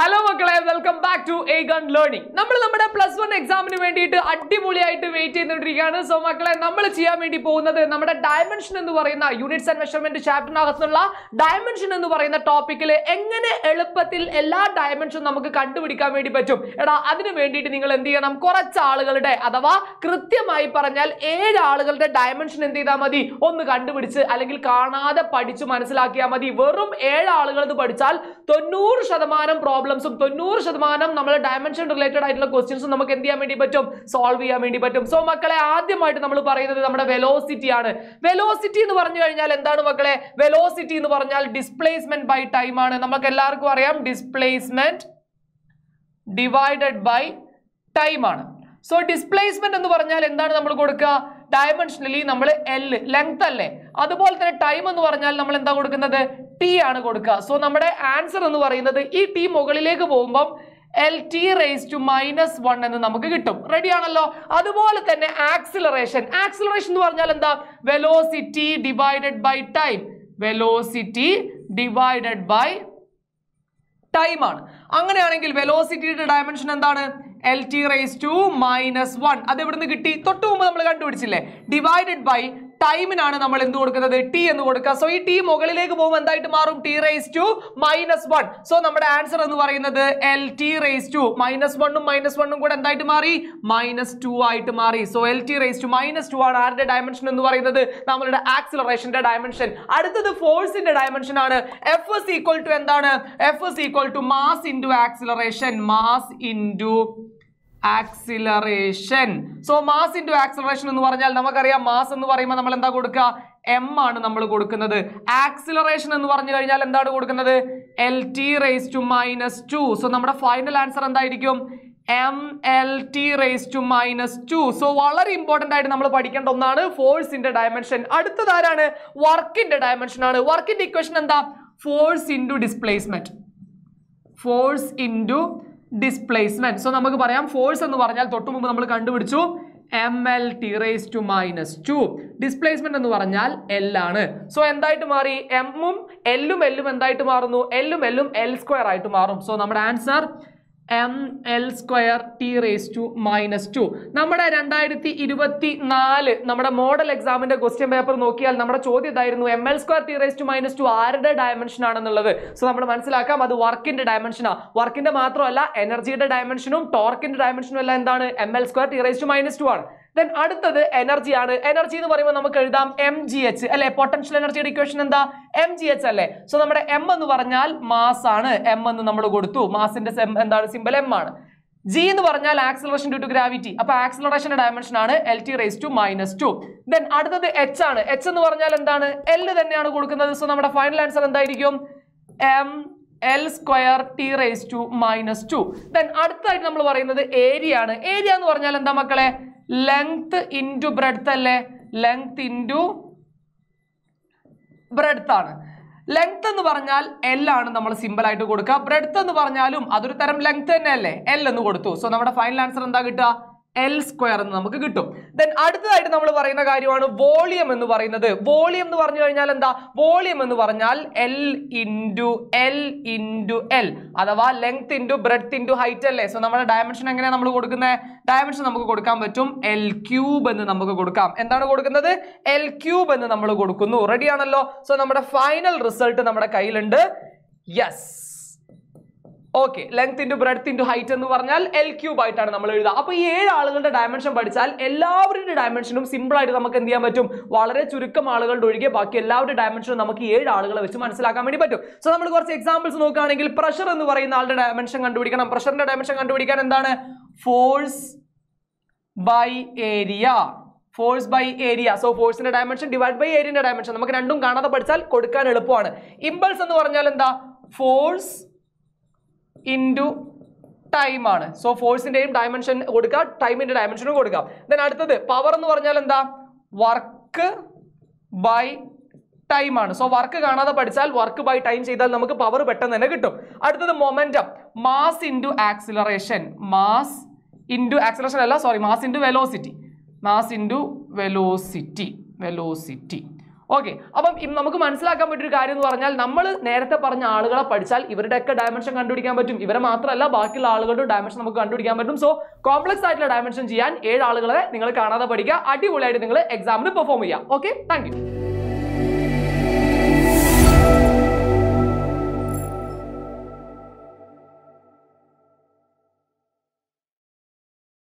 Hello മക്കളെ. Welcome back to a gun learning നമ്മൾ നമ്മുടെ പ്ലസ് വൺ എക്സാമിന് വേണ്ടിയിട്ട് അടിപൊളിയായിട്ട് വെയിറ്റ് ചെയ്തുകൊണ്ടിരിക്കുകയാണ്. സോ മക്കളെ നമ്മൾ ചെയ്യാൻ വേണ്ടി പോകുന്നത് നമ്മുടെ ഡയമെൻഷൻ എന്ന് പറയുന്ന യൂണിറ്റ്സ് ആൻഡ് മെഷർമെന്റ് ചാപ്റ്ററിനകത്തുള്ള ഡയമെൻഷൻ എന്ന് പറയുന്ന ടോപ്പിക്കിൽ എങ്ങനെ എളുപ്പത്തിൽ എല്ലാ ഡയമെൻഷനും നമുക്ക് കണ്ടുപിടിക്കാൻ വേണ്ടി പറ്റും. എടാ അതിന് വേണ്ടിയിട്ട് നിങ്ങൾ എന്ത് ചെയ്യണം? കുറച്ച് ആളുകളുടെ അഥവാ കൃത്യമായി പറഞ്ഞാൽ ഏഴ് ആളുകളുടെ ഡയമെൻഷൻ എന്ത് ചെയ്താൽ മതി? ഒന്ന് കണ്ടുപിടിച്ച് അല്ലെങ്കിൽ കാണാതെ പഠിച്ച് മനസ്സിലാക്കിയാൽ മതി. വെറും ഏഴ് ആളുകൾ പഠിച്ചാൽ തൊണ്ണൂറ് ശതമാനം പ്രോബ്ലംസും തൊണ്ണൂറ് ശതമാനം നമ്മൾ ഡയമെൻഷൻ റിലേറ്റഡ് ആയിട്ടുള്ള ക്വസ്റ്റ്യൻസും നമുക്ക് എന്ത് ചെയ്യാൻ വേണ്ടി പറ്റും? സോൾവ് ചെയ്യാൻ വേണ്ടി പറ്റും. സോ മക്കളെ ആദ്യമായിട്ട് നമ്മൾ പറയുന്നത് നമ്മുടെ വെലോസിറ്റി ആണ്. വെലോസിറ്റി എന്ന് പറഞ്ഞു കഴിഞ്ഞാൽ എന്താണ് മക്കളെ? വെലോസിറ്റി എന്ന് പറഞ്ഞാൽ ഡിസ്പ്ലേസ്മെന്റ് ബൈ ടൈം ആണ്. നമുക്ക് എല്ലാവർക്കും അറിയാം ഡിസ്പ്ലേസ്മെന്റ് ഡിവൈഡഡ് ബൈ ടൈം ആണ്. സോ ഡിസ്പ്ലേസ്മെന്റ് എന്ന് പറഞ്ഞാൽ എന്താണ് നമ്മൾ കൊടുക്കുക ഡയമെൻഷനലി നമ്മൾ എൽ ലെങ്ത് അല്ലേ? അതുപോലെ തന്നെ ടൈം എന്ന് പറഞ്ഞാൽ നമ്മൾ എന്താ കൊടുക്കുന്നത്? ടി ആണ് കൊടുക്കുക. സോ നമ്മുടെ ആൻസർ എന്ന് പറയുന്നത് ഈ ടി മുകളിലേക്ക് പോകുമ്പം L T raise to minus one എന്ന് നമുക്ക് കിട്ടും. റെഡി ആണല്ലോ? അതുപോലെ തന്നെ ആക്സിലറേഷൻ ആക്സിലറേഷൻ എന്ന് പറഞ്ഞാൽ എന്താ? Velocity divided by time velocity divided by time ആണ്. അങ്ങനെയാണെങ്കിൽ വെലോസിറ്റിയുടെ ഡയമെൻഷൻ എന്താണ്? L T raise to minus one അത് എവിടെ നിന്ന് കിട്ടി? തൊട്ട് മുമ്പ് നമ്മൾ കണ്ടുപിടിച്ചില്ലേ? ഡിവൈഡഡ് ബൈ ടൈമിനാണ് നമ്മൾ എന്ത് കൊടുക്കുന്നത്? ടി എന്ന് കൊടുക്കുക. സോ ഈ ടി മുകളിലേക്ക് പോകുമ്പോൾ എന്തായിട്ട് മാറും? T raise to minus one so നമ്മുടെ ആൻസർ എന്ന് പറയുന്നത് L T raise to minus വണ്ണും മൈനസ് വണ്ണും കൂടെ എന്തായിട്ട് മാറി? മൈനസ് ടു ആയിട്ട് മാറി. So L T raise to minus two ആണ് ആരുടെ ഡയമെൻഷൻ എന്ന് പറയുന്നത്? നമ്മളുടെ ആക്സിലറേഷന്റെ ഡയമെൻഷൻ അടുത്തത് ഫോഴ്സിന്റെ ഡയമെൻഷൻ ആണ്. എഫ് എസ് ഈക്വൽ ടു എന്താണ്? F is equal to mass into acceleration mass into acceleration so mass into acceleration എന്ന് പറഞ്ഞാൽ നമുക്കറിയാം മാസ് എന്ന് പറയുമ്പോൾ നമ്മൾ എന്താ കൊടുക്കുക? എം ആണ് നമ്മൾ കൊടുക്കുന്നത്. ആക്സിലറേഷൻ എന്ന് പറഞ്ഞു കഴിഞ്ഞാൽ എന്താണ് കൊടുക്കുന്നത്? L T raise to minus two so നമ്മുടെ ഫൈനൽ ആൻസർ എന്തായിരിക്കും? M L T raise to minus two so വളരെ ഇമ്പോർട്ടന്റ് ആയിട്ട് നമ്മൾ പഠിക്കേണ്ട ഒന്നാണ് ഫോഴ്സിന്റെ ഡയമെൻഷൻ അടുത്തത് ആരാണ്? വർക്കിന്റെ ഡയമെൻഷൻ ആണ്. വർക്കിന്റെ ഇക്വേഷൻ എന്താ? Force into displacement force into displacement so നമുക്ക് പറയാം ഫോഴ്സ് എന്ന് പറഞ്ഞാൽ തൊട്ടു മുമ്പ് നമ്മൾ കണ്ടുപിടിച്ചു M L T raise to minus two displacement എന്ന് പറഞ്ഞാൽ എൽ ആണ്. സോ എന്തായിട്ട് മാറി? എമ്മും എല്ലും എല്ലും എന്തായിട്ട് മാറുന്നു? എല്ലും എല്ലും എൽ സ്ക്വയർ ആയിട്ട് മാറും. സോ നമ്മുടെ answer M L square T raise to minus two നമ്മുടെ രണ്ടായിരത്തി ഇരുപത്തി നാല് നമ്മുടെ മോഡൽ എക്സാമിന്റെ ക്വസ്റ്റ്യൻ പേപ്പർ നോക്കിയാൽ നമ്മുടെ ചോദ്യം ഇതായിരുന്നു M L square T raise to minus two ആരുടെ ഡയമെൻഷൻ ആണെന്നുള്ളത്? സോ നമ്മൾ മനസ്സിലാക്കാം അത് വർക്കിന്റെ ഡയമെൻഷനാ വർക്കിന്റെ മാത്രമല്ല എനർജിയുടെ ഡയമെൻഷനും ടോർക്കിന്റെ ഡയമെൻഷനും എല്ലാം എന്താണ്? M L square T raise to minus two ആണ്. ദെൻ അടുത്തത് എനർജി ആണ്. എനർജി എന്ന് പറയുമ്പോൾ നമുക്ക് എഴുതാം എം ജി എച്ച് അല്ലെ? പൊട്ടൻഷ്യൽ എനർജിയുടെ ഇക്വേഷൻ എന്താ? എം ജി എച്ച് അല്ലേ? സോ നമ്മുടെ എം എന്ന് പറഞ്ഞാൽ മാസ് ആണ്. എം എന്ന് നമ്മൾ കൊടുത്തു. മാസിന്റെ എന്താണ്? സിമ്പൽ എം ആണ്. ജി എന്ന് പറഞ്ഞാൽ ആക്സിലറേഷൻ ഡ്യൂ ടു ഗ്രാവിറ്റി അപ്പൊ ആക്സിലറേഷന്റെ ഡയമെൻഷൻ ആണ് L T raise to minus two then അടുത്തത് എച്ച് ആണ്. എച്ച് എന്ന് പറഞ്ഞാൽ എന്താണ്? എൽ തന്നെയാണ് കൊടുക്കുന്നത്. സോ നമ്മുടെ ഫൈനൽ ആൻസർ എന്തായിരിക്കും? M L square T raise to minus two then അടുത്തായിട്ട് നമ്മൾ പറയുന്നത് ഏരിയ ആണ്. ഏരിയ എന്ന് പറഞ്ഞാൽ എന്താ മക്കളെ? ലെങ്ത് ഇന്റു ബ്രെഡ്ത്ത് അല്ലേ? ലെങ്ത് ഇന്റു ബ്രെഡ്ത്ത് ആണ്. ലെങ്ത് എന്ന് പറഞ്ഞാൽ എൽ ആണ് നമ്മൾ സിമ്പിൾ ആയിട്ട് കൊടുക്കുക. ബ്രെഡ്ത്ത് എന്ന് പറഞ്ഞാലും അതൊരു തരം ലെങ്ത് തന്നെ അല്ലേ എൽ എന്ന് കൊടുത്തു. സോ നമ്മുടെ ഫൈനൽ ആൻസർ എന്താ കിട്ടുക? എൽ സ്ക്വയർ എന്ന് നമുക്ക് കിട്ടും. ദെൻ അടുത്തതായിട്ട് നമ്മൾ പറയുന്ന കാര്യമാണ് വോളിയം എന്ന് പറയുന്നത്. വോളിയം എന്ന് പറഞ്ഞു കഴിഞ്ഞാൽ എന്താ? വോളിയം എന്ന് പറഞ്ഞാൽ L into L into L അഥവാ length into breadth into height അല്ലേ? സോ നമ്മുടെ ഡയമെൻഷൻ എങ്ങനെയാണ് നമ്മൾ കൊടുക്കുന്നത്? ഡയമെൻഷൻ നമുക്ക് കൊടുക്കാൻ പറ്റും എൽ ക്യൂബ് എന്ന് നമുക്ക് കൊടുക്കാം. എന്താണ് കൊടുക്കുന്നത്? എൽ ക്യൂബ് എന്ന് നമ്മൾ കൊടുക്കുന്നു. റെഡിയാണല്ലോ സോ നമ്മുടെ ഫൈനൽ റിസൾട്ട് നമ്മുടെ കയ്യിലുണ്ട്. Yes okay length into breadth into height എന്ന് പറഞ്ഞാൽ എൽ ക്യൂബ് ആയിട്ടാണ് നമ്മൾ എഴുതുക. അപ്പോൾ ഈ ഏഴ് ആളുകളുടെ ഡയമെൻഷൻ പഠിച്ചാൽ എല്ലാവരുടെ ഡയമെൻഷനും സിമ്പിൾ ആയിട്ട് നമുക്ക് എന്ത് ചെയ്യാൻ പറ്റും? വളരെ ചുരുക്കം ആളുകളുടെ ഒഴികെ ബാക്കി എല്ലാവരുടെ ഡയമെൻഷനും നമുക്ക് ഏഴ് ആളുകളെ വെച്ച് മനസ്സിലാക്കാൻ വേണ്ടി പറ്റും. സോ നമ്മൾ കുറച്ച് എക്സാമ്പിൾസ് നോക്കുകയാണെങ്കിൽ പ്രഷർ എന്ന് പറയുന്ന ആളുടെ ഡയമെൻഷൻ കണ്ടുപിടിക്കണം. പ്രഷറിന്റെ ഡയമെൻഷൻ കണ്ടുപിടിക്കാൻ എന്താണ്? Force by area force by area so ഫോഴ്സിന്റെ ഡയമെൻഷൻ ഡിവൈഡ് ബൈ ഏരിയന്റെ ഡയമെൻഷൻ നമുക്ക് രണ്ടും കാണാതെ പഠിച്ചാൽ കൊടുക്കാൻ എളുപ്പമാണ്. ഇമ്പൾസ് എന്ന് പറഞ്ഞാൽ എന്താ? ഫോഴ്സ് ഇന്റു ടൈം ആണ്. സോ ഫോഴ്സിന്റെയും ഡയമെൻഷൻ കൊടുക്കുക ടൈമിന്റെ ഡയമെൻഷനും കൊടുക്കുക ദെൻ അടുത്തത് പവർ എന്ന് പറഞ്ഞാൽ എന്താ? വർക്ക് ബൈ ടൈം ആണ്. സോ വർക്ക് കാണാതെ പഠിച്ചാൽ വർക്ക് ബൈ ടൈം ചെയ്താൽ നമുക്ക് പവർ പെട്ടെന്ന് തന്നെ കിട്ടും. അടുത്തത് momentum mass into acceleration mass into acceleration അല്ല sorry mass into velocity mass into velocity velocity okay അപ്പം നമുക്ക് മനസ്സിലാക്കാൻ പറ്റിയൊരു കാര്യം എന്ന് പറഞ്ഞാൽ നമ്മൾ നേരത്തെ പറഞ്ഞ ആളുകളെ പഠിച്ചാൽ ഇവരുടെയൊക്കെ ഡയമെൻഷൻ കണ്ടുപിടിക്കാൻ പറ്റും. ഇവരെ മാത്രമല്ല ബാക്കിയുള്ള ആളുകളുടെ ഡയമെൻഷൻ നമുക്ക് കണ്ടുപിടിക്കാൻ പറ്റും. സോ കോംപ്ലക്സ് ആയിട്ടുള്ള ഡയമെൻഷൻ ചെയ്യാൻ ഏഴ് ആളുകളെ നിങ്ങൾ കാണാതെ പഠിക്കുക. അടിപൊളിയായിട്ട് നിങ്ങൾ എക്സാമിന് പെർഫോം ചെയ്യുക. Okay thank